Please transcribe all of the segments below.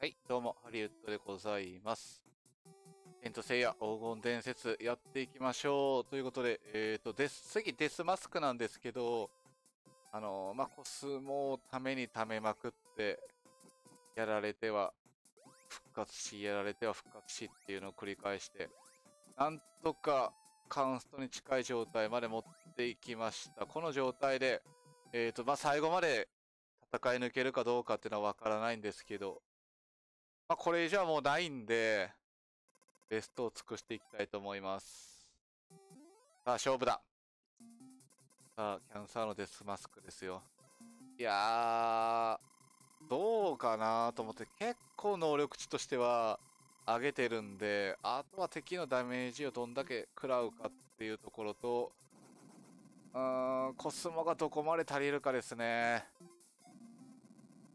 はい、どうも、ハリウッドでございます。エントセイヤ黄金伝説やっていきましょう。ということで、えっ、ー、と、デス、次デスマスクなんですけど、あのーまあ、コスモをために貯めまくって、やられては復活し、やられては復活しっていうのを繰り返して、なんとかカンストに近い状態まで持っていきました。この状態で、えっ、と、まあ、最後まで戦い抜けるかどうかっていうのはわからないんですけど、まあ、これ以上はもうないんで、ベストを尽くしていきたいと思います。さあ、勝負だ。さあ、キャンサーのデスマスクですよ。いやー、どうかなと思って、結構能力値としては上げてるんで、あとは敵のダメージをどんだけ食らうかっていうところと、うーん、コスモがどこまで足りるかですね。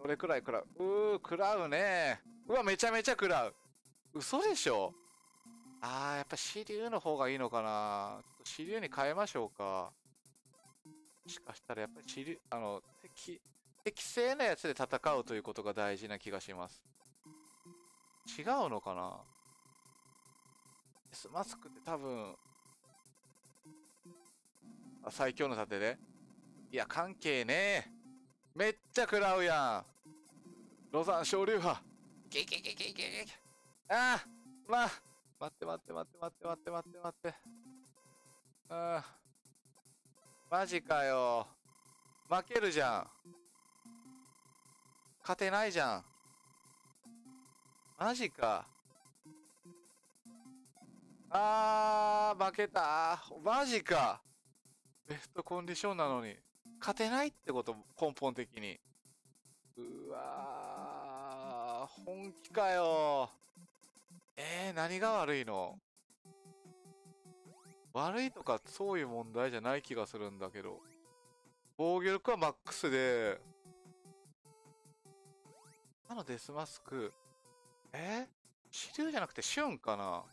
どれくらい食らううー、食らうね。うわ、めちゃめちゃ食らう。嘘でしょ？あー、やっぱ支流の方がいいのかな。ちょっと支流に変えましょうか。もしかしたらやっぱり支流、あの、敵、適正なやつで戦うということが大事な気がします。違うのかな？スマスクって多分、あ最強の盾で？いや、関係ねえ。めっちゃ食らうやん。ロザン昇竜派。ゲゲゲゲゲゲゲ。ああ、まあ、待って待って待って待って待って待って待って。ああ、マジかよ。負けるじゃん。勝てないじゃん。マジか。あー、負けた。マジか。ベストコンディションなのに。勝てないってこと、根本的に。うわー、本気かよ。えー、何が悪いの？悪いとかそういう問題じゃない気がするんだけど。防御力はマックスで、あのデスマスク、え？支流じゃなくて旬かな？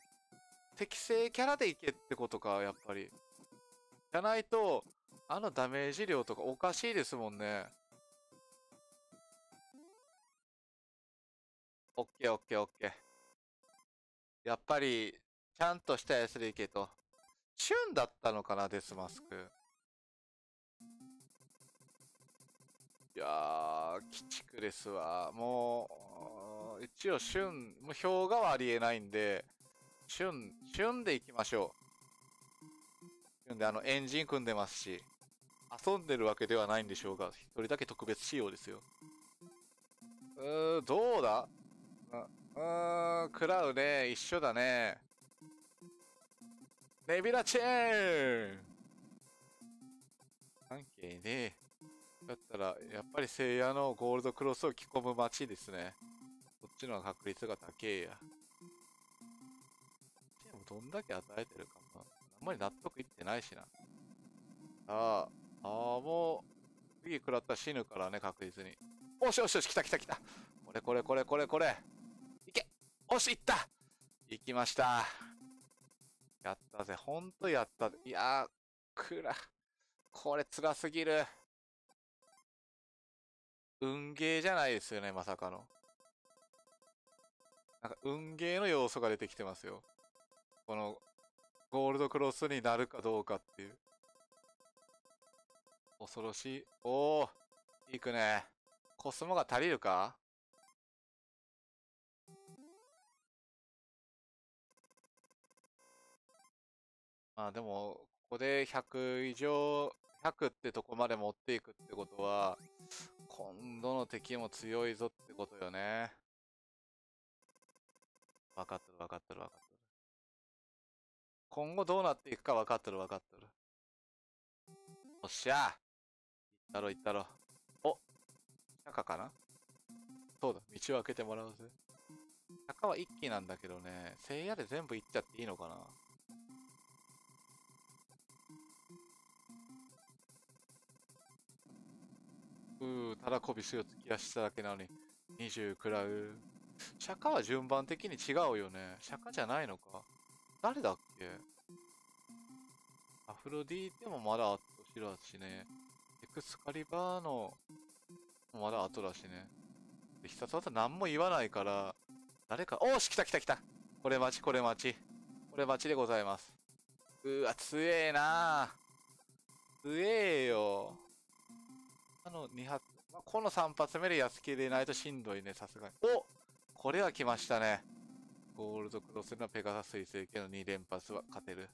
適正キャラでいけってことか、やっぱり。じゃないと、あのダメージ量とかおかしいですもんね。オッケーオッケーオッケー。やっぱり、ちゃんとしたやつでいけと。旬だったのかな、デスマスク。いやー、鬼畜ですわ。もう、一応旬、もう氷河はありえないんで、旬、旬でいきましょう。旬で、あの、エンジン組んでますし、遊んでるわけではないんでしょうが、一人だけ特別仕様ですよ。うー、どうだ？うーん、食らうね。一緒だね。ネビラチェーン関係ねえ。だったら、やっぱり聖夜のゴールドクロスを着込む街ですね。こっちの確率が高えや。でもどんだけ与えてるかな。あんまり納得いってないしな。ああ、ああ、もう、次食らったら死ぬからね、確実に。おしよしよし、来た来た来た。これこれこれこれこれ。おし、いった行きました。やったぜ。ほんとやったぜ。いやー、くら。これ辛すぎる。運ゲーじゃないですよね、まさかの。なんか、運ゲーの要素が出てきてますよ。この、ゴールドクロスになるかどうかっていう。恐ろしい。おー、いくね。コスモが足りるか？まあでも、ここで100以上、100ってとこまで持っていくってことは、今度の敵も強いぞってことよね。分かっとる分かっとる分かっとる。今後どうなっていくか分かっとる分かっとる。おっしゃ行ったろ行ったろ。お釈迦かな？そうだ、道を開けてもらうぜ。釈迦は一気なんだけどね、聖夜で全部行っちゃっていいのかな？うー、ただこびすよ突き足しただけなのに、20食らう。釈迦は順番的に違うよね。釈迦じゃないのか誰だっけ？アフロディーテもまだ後ろだしね。エクスカリバーの、まだ後だしね。で必殺技何も言わないから、誰か、おーし、来た来た来たこれ待ち、これ待ち。これ待ちでございます。うわ、強えな強えよ。あの、2発、まあ、この3発目で安切れないとしんどいね、さすがに。おこれは来ましたね。ゴールドクロスのペガサス水星系の2連発は勝てる。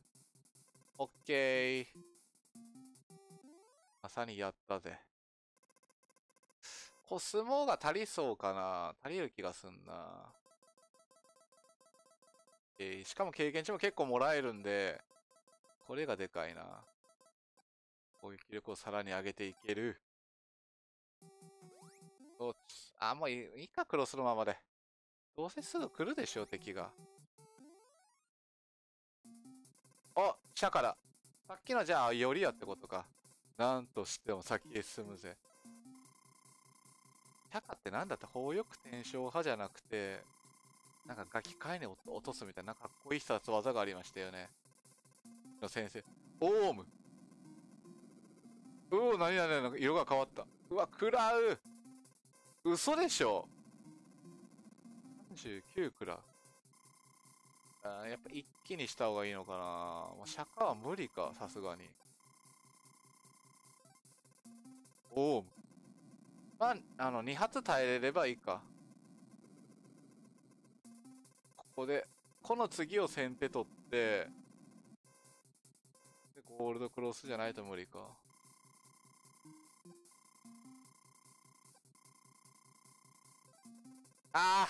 オッケー。まさにやったぜ。コスモが足りそうかな足りる気がすんな。えー、しかも経験値も結構もらえるんで、これがでかいな。攻撃力をさらに上げていける。おあ、もういいか、クロスのままで。どうせすぐ来るでしょ、敵が。あ、来たから。さっきのじゃあ、よりやってことか。なんとしても先へ進むぜ。シャカってなんだって、法力転生派じゃなくて、なんかガキ界に落とすみたいなかっこいい必殺技がありましたよね。の先生。オウム。うお、なになになに色が変わった。うわ、食らう嘘でしょ ?39 食ら。あやっぱ一気にした方がいいのかなまあ、釈迦は無理か、さすがに。オウム。まあ、あの、2発耐えれればいいか。ここで、この次を先手取って、で、ゴールドクロスじゃないと無理か。あ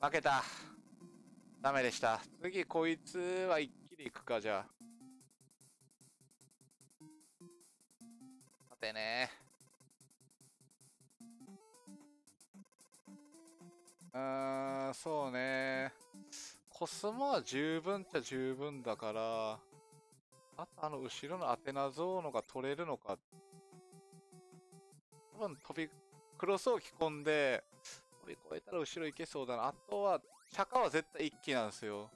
あ負けた。ダメでした。次、こいつは一気に行くか、じゃあ。さてね。うーん、そうね。コスモは十分っちゃ十分だから、あとあの後ろのアテナゾーノが取れるのか。多分飛び、クロスを着込んで、飛び越えたら後ろ行けそうだな。あとは、釈迦は絶対一気なんですよ。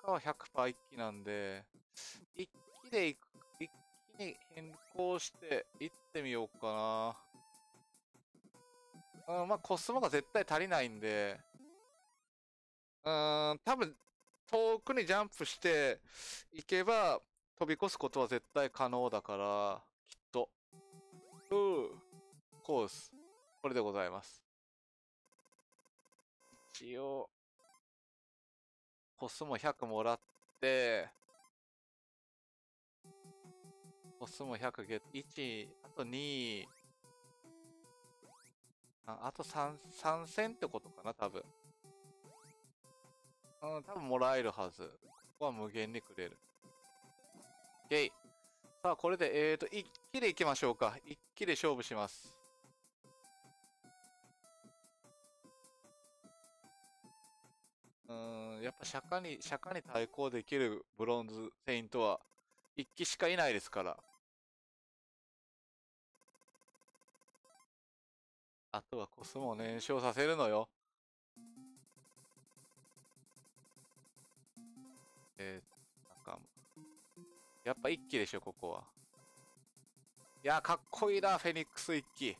釈迦は100%一気なんで、一気で行く、一気に変更して行ってみようかな。うん、まあ、コスモが絶対足りないんで、うーん、多分、遠くにジャンプして行けば、飛び越すことは絶対可能だから、きっと。うー、コース。これでございます。一応、コスモ100もらって、コスモ100ゲット、1、あと2、ああと3、3戦ってことかな、多分。うん、多分もらえるはず。ここは無限にくれる。OK。さあ、これで、えーと、一気でいきましょうか。一気で勝負します。うん、やっぱ釈迦に、釈迦に対抗できるブロンズセイントは、一機しかいないですから。あとはコスモを燃焼させるのよ。えー、なんか、やっぱ一機でしょ、ここは。いや、かっこいいな、フェニックス一機。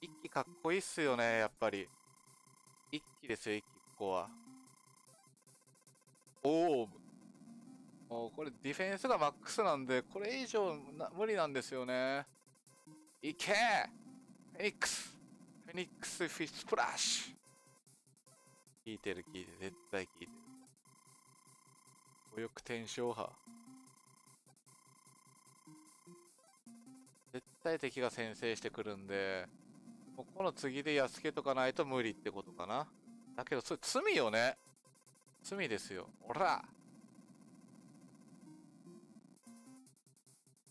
一機かっこいいっすよね、やっぱり。一機ですよ、一機、ここは。おおもうこれディフェンスがマックスなんで、これ以上な無理なんですよね。いけフェニックスフェニックスフィッシュプラッシュ効いてる効いてる。絶対効いてる。右翼転生派。絶対敵が先制してくるんで、ここの次で安けとかないと無理ってことかな。だけど、それ罪よね。罪ですよ。おら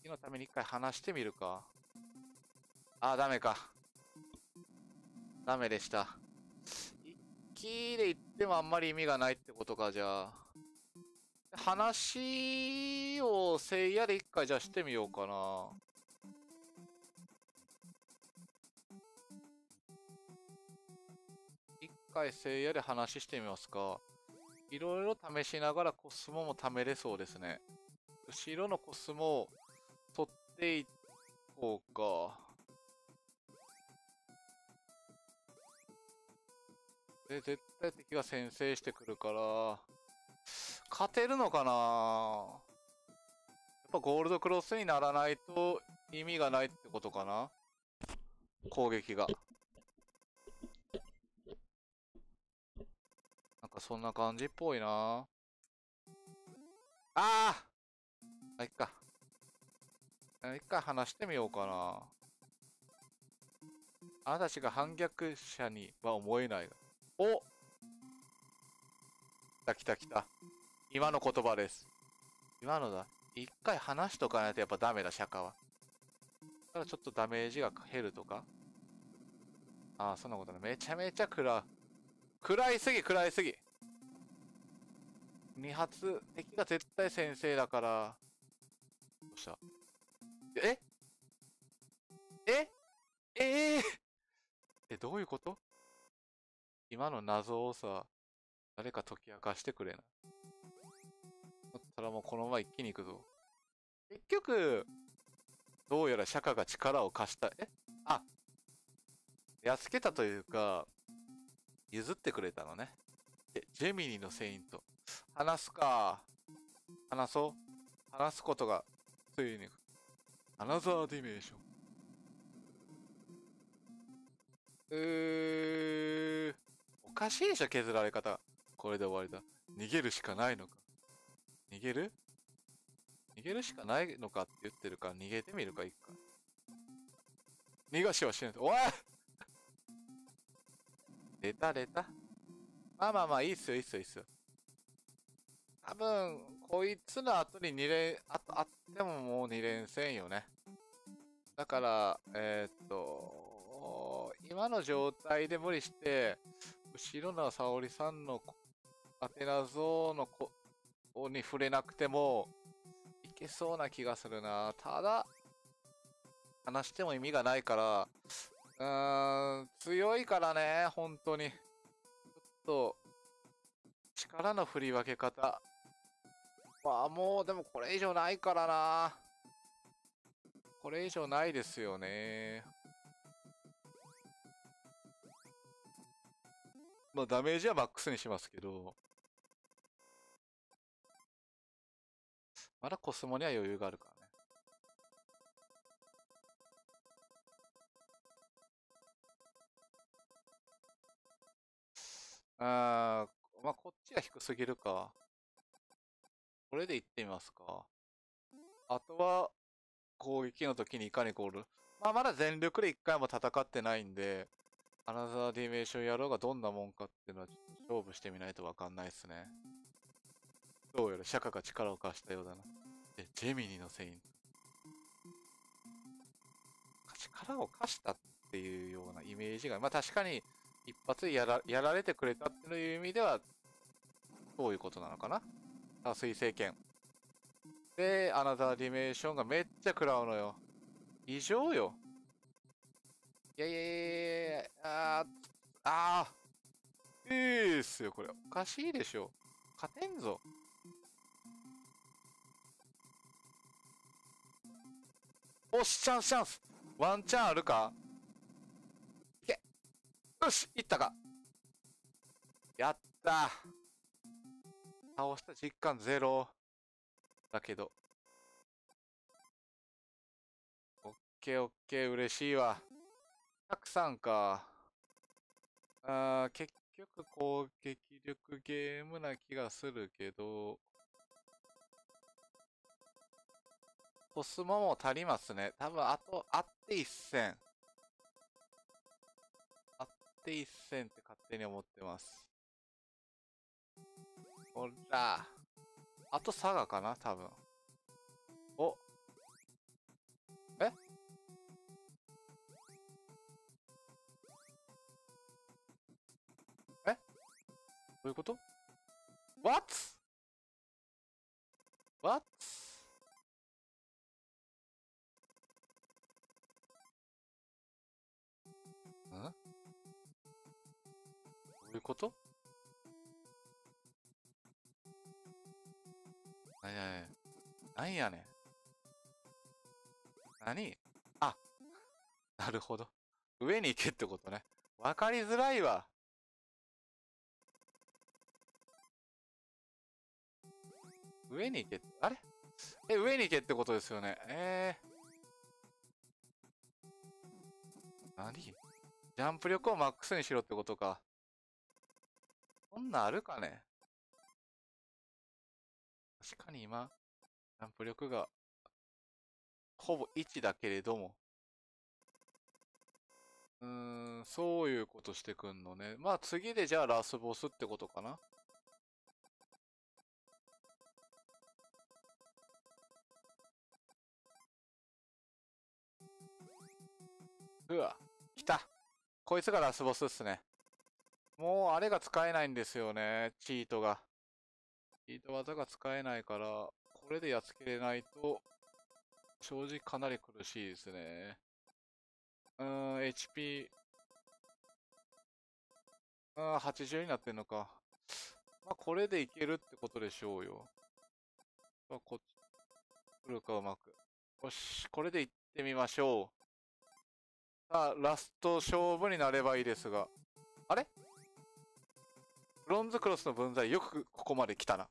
次のために一回話してみるか。あ、ダメか。ダメでした。一気で言ってもあんまり意味がないってことか、じゃあ。話をせいやで一回じゃあしてみようかな。一回せいやで話してみますか。いろいろ試しながらコスモも貯めれそうですね。後ろのコスモを取っていこうか。で、絶対敵が先制してくるから、勝てるのかな？やっぱゴールドクロスにならないと意味がないってことかな？攻撃が。なんかそんな感じっぽいなあああ、いっか。あ一回話してみようかな。あなたたちが反逆者には思えないが。お来た来た来た。今の言葉です。今のだ。一回話しとかないとやっぱダメだ、釈迦は。ただちょっとダメージが減るとか。ああ、そんなことない。めちゃめちゃ食らう。食らいすぎ、食らいすぎ。二発、敵が絶対先生だから。どうしたえ？え？え？ええ、どういうこと？今の謎をさ、誰か解き明かしてくれない？だったらもうこのまま一気に行くぞ。結局、どうやらシャカが力を貸した。え？あやっつけたというか、譲ってくれたのね。え、ジェミニのセイント。話すか。話そう。話すことが、ついに、アナザーディメーション。うー、おかしいでしょ、削られ方。これで終わりだ。逃げるしかないのか。逃げる？逃げるしかないのかって言ってるから逃げてみるか、一回。逃がしはしない。おい 出た出た。まあまあまあ、いいっすよ、いいっすよ、いいっすよ。多分、こいつの後に2連、あと、あってももう2連戦よね。だから、えーっと、今の状態で無理して、後ろの沙織さんのアテナゾーのこに触れなくても、いけそうな気がするな。ただ、話しても意味がないから、うーん、強いからね、本当に。ちょっと、力の振り分け方。まあもう、でもこれ以上ないからな。これ以上ないですよね。まあダメージはマックスにしますけど。まだコスモには余裕があるからね。あー、まあこっちが低すぎるか。これで行ってみますか。あとは、攻撃の時にいかにゴール。まあまだ全力で一回も戦ってないんで、アナザーディメーションやろうがどんなもんかっていうのは勝負してみないとわかんないっすね。どうやらシャカが力を貸したようだな。え、ジェミニのセイント。力を貸したっていうようなイメージが、まあ確かに一発やらやられてくれたっていう意味では、そういうことなのかな。あ、水星剣。で、アナザーディメーションがめっちゃ食らうのよ。異常よ。いやいやいやいやあー、あー、いいっすよ、これ。おかしいでしょ。勝てんぞ。おし、チャンスチャンスワンチャンあるか？いけよしいったかやった倒した実感ゼロ。だけど。オッケーオッケー、嬉しいわ。103か。あー結局攻撃力ゲームな気がするけど。コスモも足りますね。多分あと、あって一戦。あって一戦って勝手に思ってます。ほら。あと佐賀かな多分。お。え？え？どういうこと ?What? What? やねん。何？あ、なるほど。上に行けってことね。わかりづらいわ。上に行け、あれ？え、上に行けってことですよね。えー。何？ジャンプ力をマックスにしろってことか。こんなあるかね？確かに今、ジャンプ力が、ほぼ1だけれども。うーん、そういうことしてくんのね。まあ次でじゃあラスボスってことかな。うわ、来た。こいつがラスボスっすね。もうあれが使えないんですよね、チートが。チート技が使えないから、これでやっつけれないと、正直かなり苦しいですね。うーん、HP、うん、80になってんのか。まあ、これでいけるってことでしょうよ。まあ、こっち、来るかうまく。よし、これでいってみましょう。さあ、ラスト勝負になればいいですが。あれ？ブロンズクロスの分際、よくここまで来たな。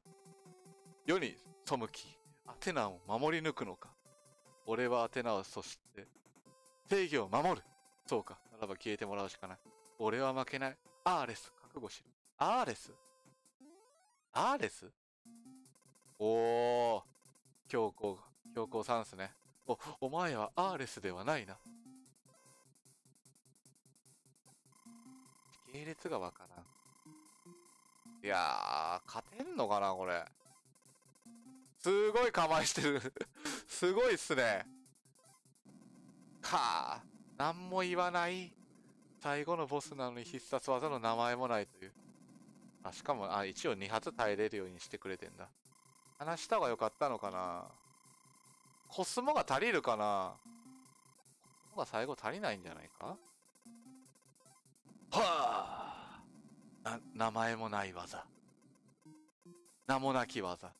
世に背き、アテナを守り抜くのか。俺はアテナをそして、正義を守る。そうか。ならば消えてもらうしかない。俺は負けない。アーレス、覚悟しろ。アーレス？アーレス？おー。強行、強行さんすね。お、お前はアーレスではないな。系列がわからん。いやー、勝てんのかな、これ。すごい構えしてる すごいっすね。はあ、何も言わない。最後のボスなのに必殺技の名前もないという。あ、しかも、あ、一応2発耐えれるようにしてくれてんだ。話した方が良かったのかなコスモが足りるかなコスモが最後足りないんじゃないかはあな、名前もない技。名もなき技。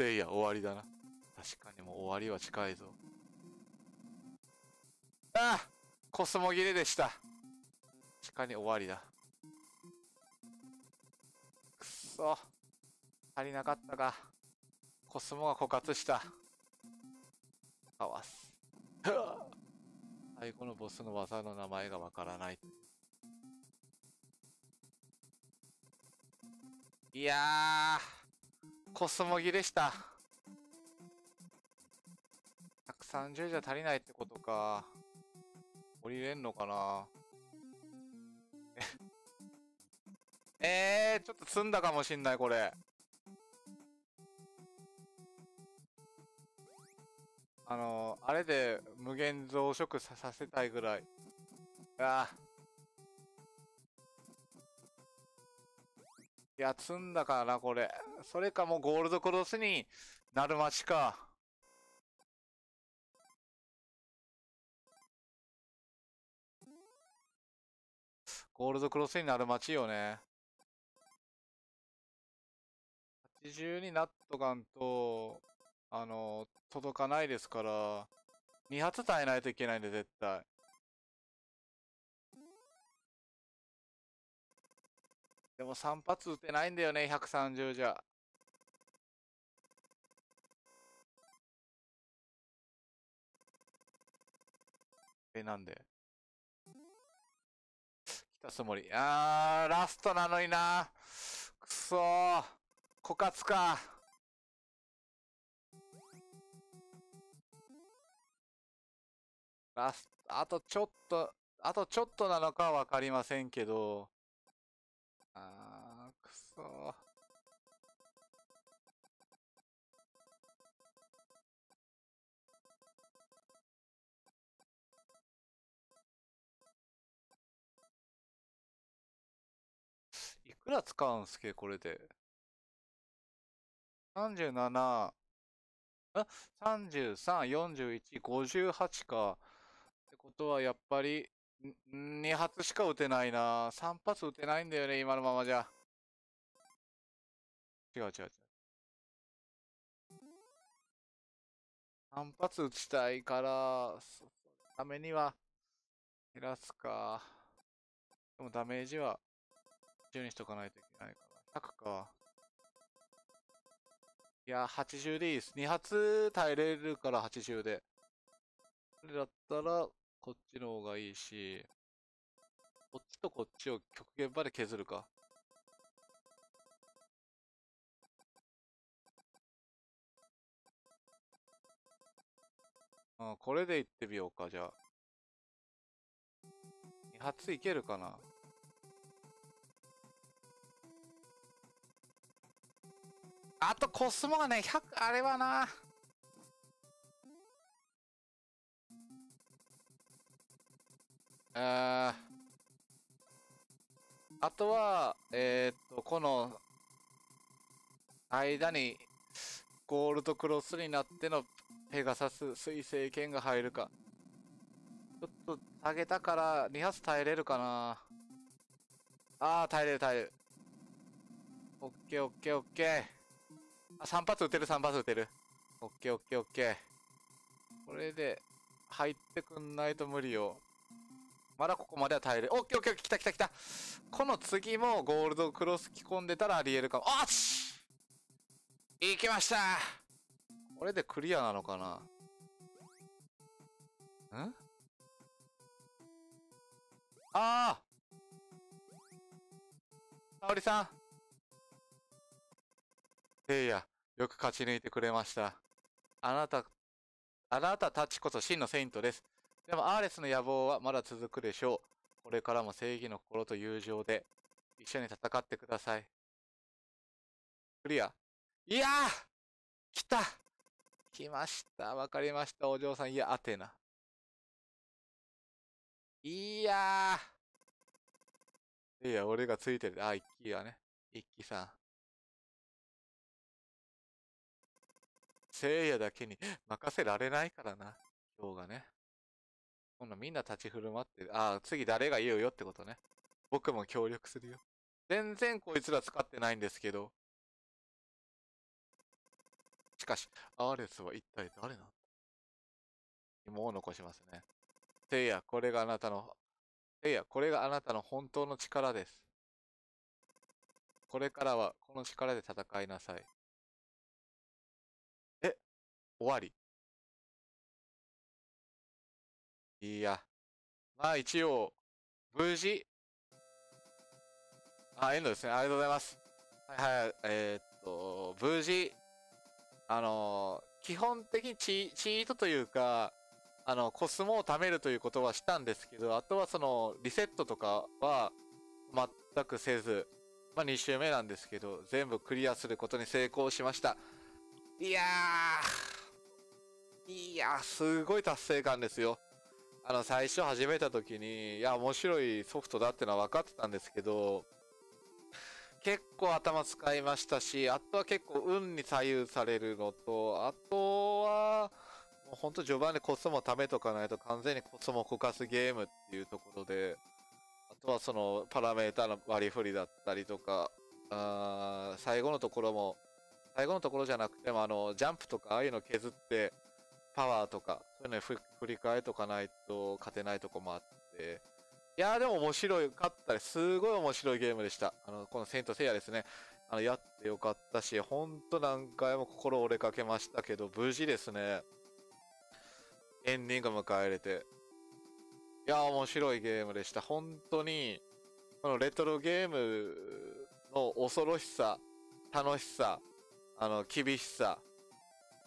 せいや、終わりだな。確かにもう終わりは近いぞ。ああコスモ切れでした。確かに終わりだ。くっそ。足りなかったか。コスモが枯渇した。かわす。最後のボスの技の名前がわからない。いやー、コスモギでした。130じゃ足りないってことか。降りれんのかな えー、ちょっと積んだかもしんない、これ。あのー、あれで無限増殖ささせたいぐらい。ああ。いや、積んだからな、これ。それかもうゴールドクロスになるまちか。ゴールドクロスになる街よね。80になっとかんと、あの、届かないですから、2発耐えないといけないんで、絶対。でも3発撃てないんだよね、130じゃ。え、なんで？来たつもり。あー、ラストなのにな。くそー。枯渇か。ラストあとちょっと、あとちょっとなのかはわかりませんけど。あー、くそいくら使うんすけ、これで？37、あ、33、41、58か。ってことはやっぱり、2発しか撃てないな。3発撃てないんだよね、今のままじゃ。違う違う違う。3発撃ちたいから、そのためには減らすか。でもダメージは10にしとかないといけないから。100か。いや、80でいいです。2発耐えれるから80で。それだったら、こっちの方がいいし、こっちとこっちを極限まで削るか。うん、これでいってみようか、じゃあ。2発いけるかな？あとコスモがね、100、あれはな。ああとは、えー、っと、この、間に、ゴールドクロスになってのペガサス水星剣が入るか。ちょっと下げたから2発耐えれるかな。ああ、耐えれる耐える。オッケーオッケーオッケー。あ、3発撃てる3発撃てる。オッケーオッケーオッケー。これで入ってくんないと無理よ。まだここまでは耐える。オッケーオッケーオッケー、来た来た来た。この次もゴールドクロス着込んでたらありえるかも。あっいきましたこれでクリアなのかな？ん？ああ沙織さんせいや、よく勝ち抜いてくれました。あなた、あなたたちこそ真のセイントです。でもアーレスの野望はまだ続くでしょう。これからも正義の心と友情で一緒に戦ってください。クリア。いやー来た来ました。わかりました。お嬢さん。いや、アテナ。いやー。いや、俺がついてる。あ、一気やね。一気さん。聖夜だけに任せられないからな。今日がね。今度みんな立ち振る舞ってる。あ、次誰が言うよってことね。僕も協力するよ。全然こいつら使ってないんですけど。かし、アーレスは一体誰なんだ？芋を残しますね。せいや、これがあなたの、せいや、これがあなたの本当の力です。これからはこの力で戦いなさい。え終わりいや。まあ一応、無事。あ、エンドですね。ありがとうございます。はいはい。えー、っと、無事、あのー、基本的にチートというか、あの、コスモを貯めるということはしたんですけど、あとはその、リセットとかは全くせず、まあ2周目なんですけど、全部クリアすることに成功しました。いやー、いや、すごい達成感ですよ。あの、最初始めた時に、いや、面白いソフトだってのは分かってたんですけど、結構頭使いましたし、あとは結構運に左右されるのと、あとは、もうほんと序盤でコスモ貯めとかないと完全にコスモこかすゲームっていうところで、あとはそのパラメータの割り振りだったりとか、あ最後のところも、最後のところじゃなくてもあの、ジャンプとかああいうの削って、パワーとか、そういうのに振り返えとかないと勝てないとこもあって、いやーでも面白いかったです。すごい面白いゲームでした。あの、このセントセイヤですね。あの、やってよかったし、ほんと何回も心折れかけましたけど、無事ですね。エンディング迎えれて。いやー面白いゲームでした。本当に、このレトロゲームの恐ろしさ、楽しさ、あの、厳しさ、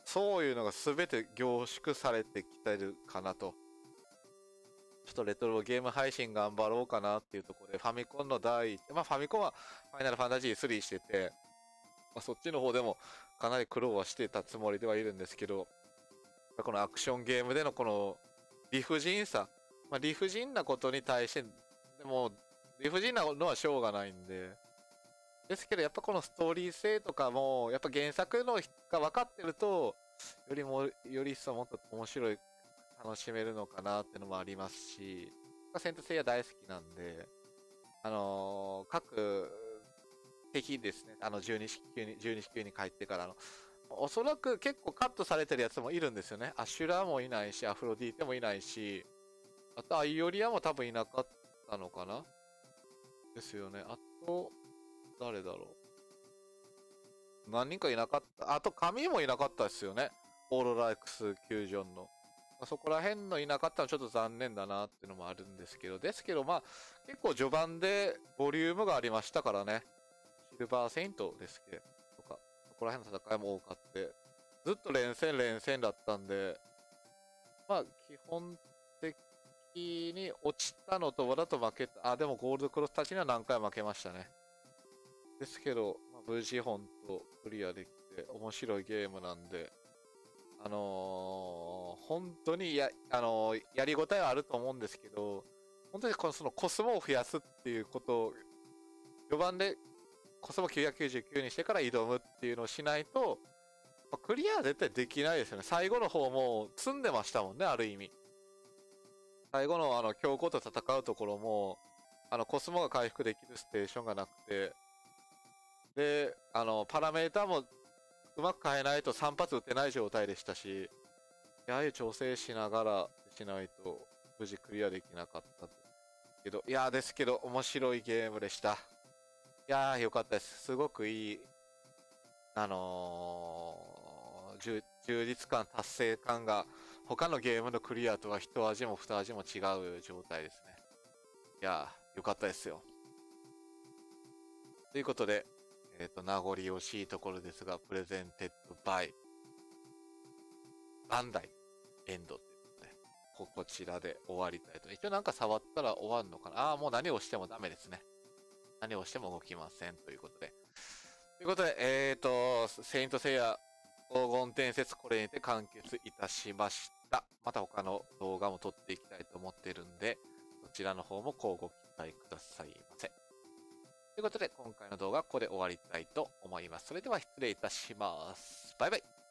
そういうのが全て凝縮されてきてるかなと。ちょっとレトロゲーム配信頑張ろうかなっていうところで、ファミコンの第1、まあファミコンはファイナルファンタジー3してて、まあそっちの方でもかなり苦労はしてたつもりではいるんですけど、このアクションゲームでのこの理不尽さ、まあ理不尽なことに対して、でも理不尽なのはしょうがないんで、ですけどやっぱこのストーリー性とかも、やっぱ原作のが分かってると、よりも、より一層もっと面白い楽しめるのかなってのもありますし、セントセイヤ大好きなんで、あのー、各敵ですね、あの12式級に、12式級に帰ってからの、おそらく結構カットされてるやつもいるんですよね。アシュラもいないし、アフロディーテもいないし、あとアイオリアも多分いなかったのかなですよね。あと、誰だろう。何人かいなかった。あと、神もいなかったですよね。オーロラエクスキュージョンの。そこら辺のいなかったのはちょっと残念だなっていうのもあるんですけど、ですけどまあ、結構序盤でボリュームがありましたからね。シルバーセイントですけど、とか、そこら辺の戦いも多かって、ずっと連戦連戦だったんで、まあ、基本的に落ちたのとわざと負けた、あ、でもゴールドクロスたちには何回負けましたね。ですけど、まあ、無事本とクリアできて面白いゲームなんで、あのー、本当にや、あの、やりごたえはあると思うんですけど、本当にこのそのコスモを増やすっていうことを、序盤でコスモ999にしてから挑むっていうのをしないと、ま、クリアは絶対できないですよね。最後の方も積んでましたもんね、ある意味。最後のあの、強行と戦うところも、あの、コスモが回復できるステーションがなくて、で、あの、パラメーターもうまく変えないと3発撃てない状態でしたし、やはり調整しながらしないと無事クリアできなかったけど、いやですけど面白いゲームでした。いやーよかったです。すごくいい、あのー、充実感、達成感が他のゲームのクリアとは一味も二味も違う状態ですね。いやーよかったですよ。ということで、えっ、ー、と、名残惜しいところですが、 Presented by、バンダイ、 End ということで、こ、こちらで終わりたいと。一応なんか触ったら終わるのかなああ、もう何をしてもダメですね。何をしても動きませんということで。ということで、えっ、ー、と、セイントセイヤ黄金伝説これにて完結いたしました。また他の動画も撮っていきたいと思ってるんで、そちらの方も交互期待くださいませ。ということで、今回の動画はここで終わりたいと思います。それでは失礼いたします。バイバイ。